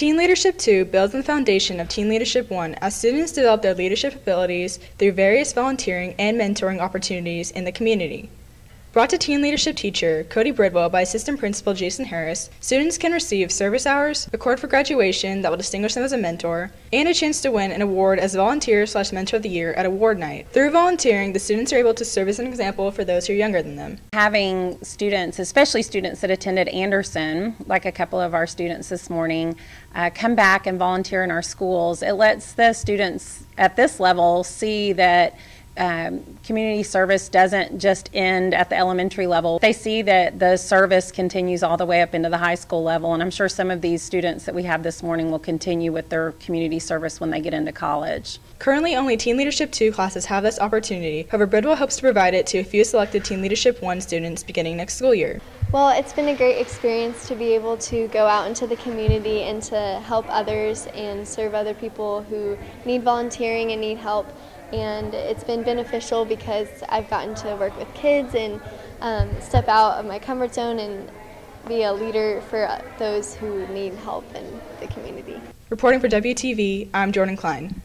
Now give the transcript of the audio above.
Teen Leadership 2 builds on the foundation of Teen Leadership 1 as students develop their leadership abilities through various volunteering and mentoring opportunities in the community. Brought to Teen Leadership teacher Cody Bridwell by Assistant Principal Jason Harris, students can receive service hours, a cord for graduation that will distinguish them as a mentor, and a chance to win an award as Volunteer slash Mentor of the Year at Award Night. Through volunteering, the students are able to serve as an example for those who are younger than them. Having students, especially students that attended Anderson, like a couple of our students this morning, uh, come back and volunteer in our schools, it lets the students at this level see that um, community service doesn't just end at the elementary level. They see that the service continues all the way up into the high school level, and I'm sure some of these students that we have this morning will continue with their community service when they get into college. Currently, only Teen Leadership 2 classes have this opportunity. However, Bridwell hopes to provide it to a few selected Teen Leadership 1 students beginning next school year. Well, it's been a great experience to be able to go out into the community and to help others and serve other people who need volunteering and need help and it's been beneficial because I've gotten to work with kids and um, step out of my comfort zone and be a leader for those who need help in the community. Reporting for WTV, I'm Jordan Klein.